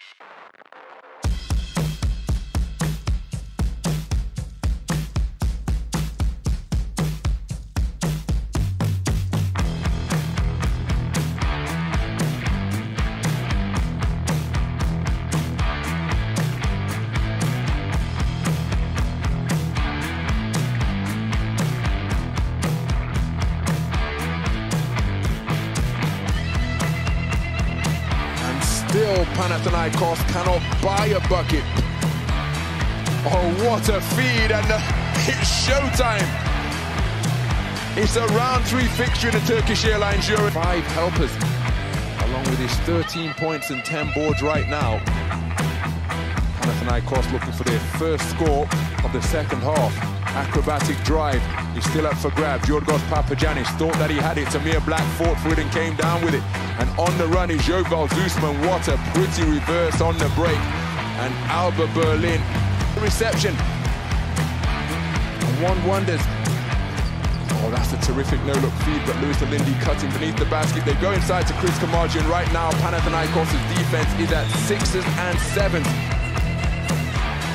シュッ。Panathinaikos cannot buy a bucket. Oh, what a feed, and it's showtime. It's a round three fixture in the Turkish Airlines Euro. Five helpers, along with his 13 points and 10 boards right now. Panathinaikos looking for their first score of the second half. Acrobatic drive He's still up for grabs. Yorgos Papagiannis thought that he had it. Tamir Blatt fought for it and came down with it. And on the run is Yovel Zoosman. What a pretty reverse on the break. And Alba Berlin reception. And one wonders. Oh, that's a terrific no-look feed, but Louis Olinde cutting beneath the basket. They go inside to Chris Koumadje right now Panathinaikos' defense is at sixes and sevens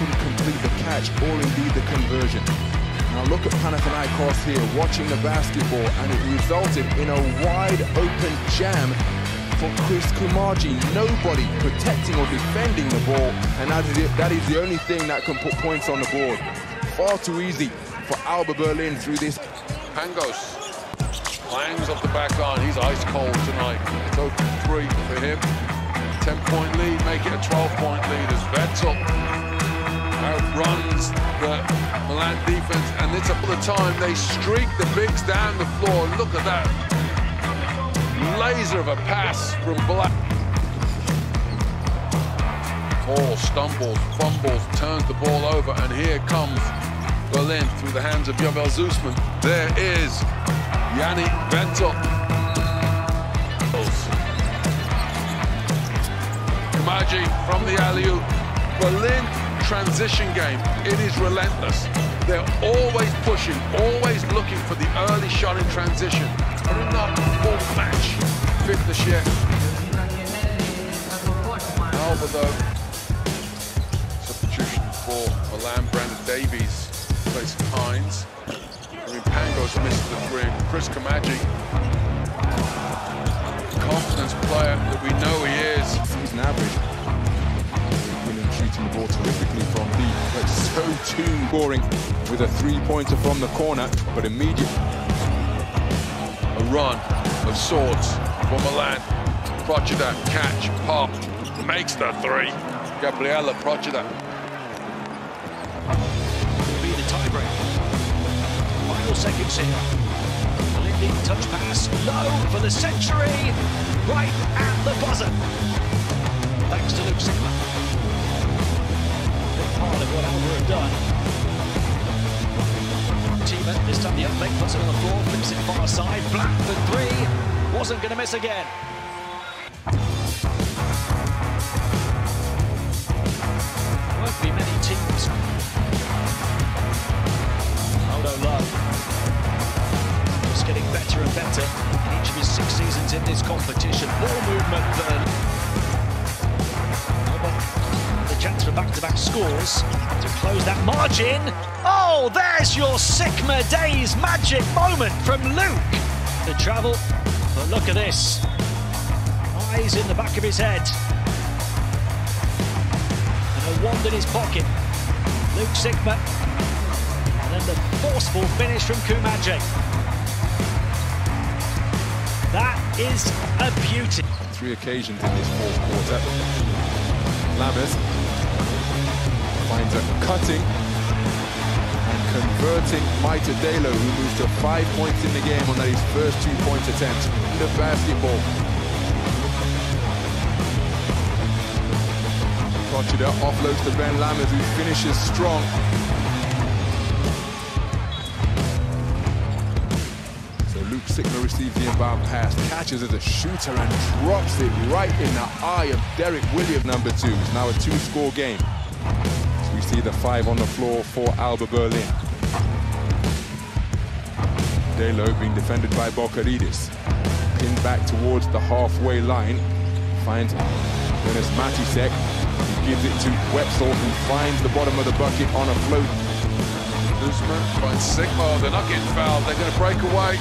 couldn't complete the catch or indeed the conversion. Now look at Panathinaikos here watching the basketball and it resulted in a wide open jam for Chris Koumadje. Nobody protecting or defending the ball and that is, it, that is the only thing that can put points on the board. Far too easy for Alba Berlin through this. Pangos clangs off the back on. He's ice cold tonight. It's open three for him. 10-point lead, make it a 12-point lead as Wetzel outruns the Milan defense. And it's up the time they streak the bigs down the floor. Look at that laser of a pass from Blatt. Ball stumbles, fumbles, turns the ball over, and here comes Berlin through the hands of Yovel Zoosman. There is Yanni Wetzel. Koumadje from the alley-oop. Berlin transition game, it is relentless. They're always pushing, always looking for the early shot in transition. They're not full match. Fifth the share. Alba though, substitution for Milan, Brandon Davies, place Hines. I mean, Pangos missed the three. Chris Koumadje, confidence player that we know he is. He's an average. Too scoring with a three-pointer from the corner, but immediate. A run of sorts for Milan. Procida, catch, pop, makes the three. Gabriele Procida. be the tiebreak. Final seconds here. Touch pass, low for the century, right at the buzzer. Thanks to Luke. Done. This time the up leg puts it on the floor, flips it far side, Blatt for three, wasn't going to miss again. Won't be many teams Aldo Love is getting better and better in each of his six seasons in this competition. Ball movement, but scores to close that margin. Oh, there's your Sikma Days magic moment from Luke. The travel, but look at this. Eyes in the back of his head. And a wand in his pocket. Luke Sikma and then the forceful finish from Koumadje. That is a beauty. three occasions in this fourth quarter. Lammers cutting and converting Malte Delow, who moves to five points in the game on his first two-point attempt. The basketball. Procida offloads to Ben Lammers, who finishes strong. So Luke Sikma receives the inbound pass, catches as a shooter and drops it right in the eye of Derek Williams, number two. It's now a two-score game. We see the five on the floor for Alba Berlin. Delow being defended by Bochoridis. Pinned back towards the halfway line. Finds it's Mattisseck. He gives it to Wetzel, who finds the bottom of the bucket on a float. Usman finds Sikma. They're not getting fouled. They're going to break away.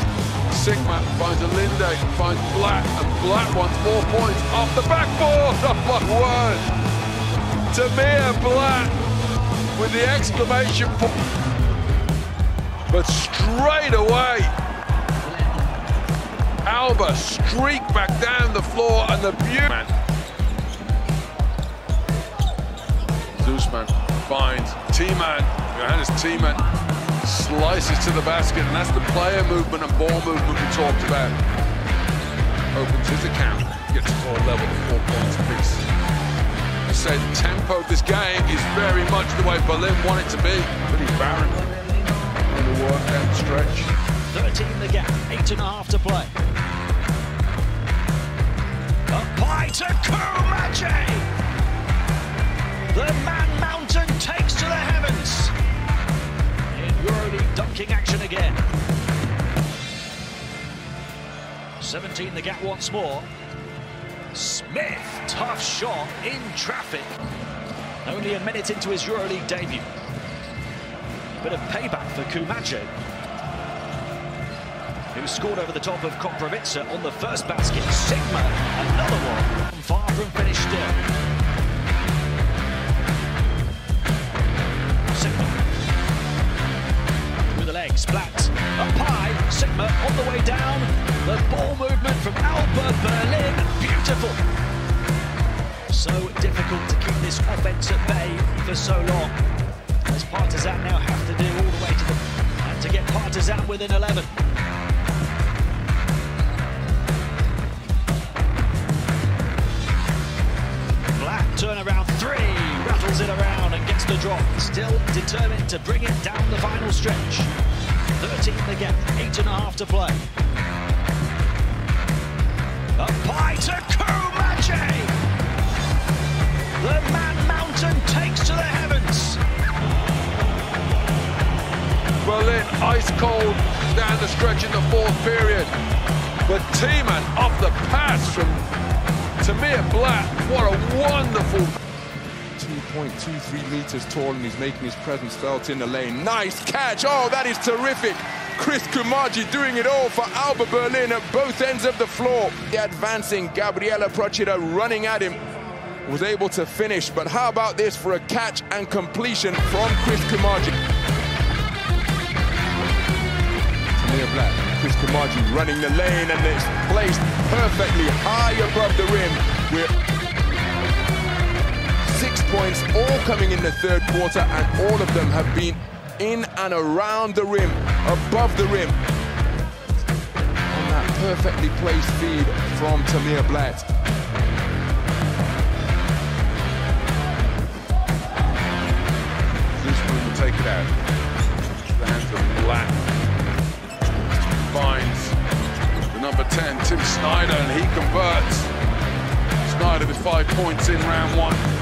Sikma finds Olinde, finds Blatt, and Blatt wants more points off the backboard. Oh my word! Tamir Blatt with the exclamation point. But straight away, Alba streaked back down the floor and the beauty. Zoosman finds Thiemann, Johannes Thiemann slices to the basket, and that's the player movement and ball movement we talked about. Opens his account, gets to full level of four points apiece. Said tempo of this game is very much the way Berlin want it to be. Pretty barren. Trying to work the uh, stretch. 13 the gap, eight and a half to play. Up high to! The man mountain takes to the heavens. In EuroLeague dunking action again. 17 the gap once more. Smith, tough shot in traffic. Only a minute into his EuroLeague debut. Bit of payback for Koumadje who scored over the top of Koprivica on the first basket. Sikma, another one. Far from finished still. Sikma. Through the legs, Blatt. Up high, Sikma on the way down. The ball movement from Alba Berlin. Beautiful. So difficult to keep this offense at bay for so long. As Partizan now have to do all the way to the... And to get Partizan within 11. turnaround three, rattles it around and gets the drop. Still determined to bring it down the final stretch. 13 the gap, eight and a half to play. Stretch in the fourth period. But Thiemann off the pass from Tamir Blatt, what a wonderful... 2.23 meters tall and he's making his presence felt in the lane. Nice catch. Oh, that is terrific. Chris Koumadje doing it all for Alba Berlin at both ends of the floor. The advancing Gabriele Procida running at him was able to finish. But how about this for a catch and completion from Chris Koumadje? Tamir Blatt. Chris Koumadje running the lane and it's placed perfectly high above the rim. We're six points all coming in the third quarter and all of them have been in and around the rim, above the rim. On that perfectly placed feed from Tamir Blatt. Schneider, and he converts. Schneider with five points in round one.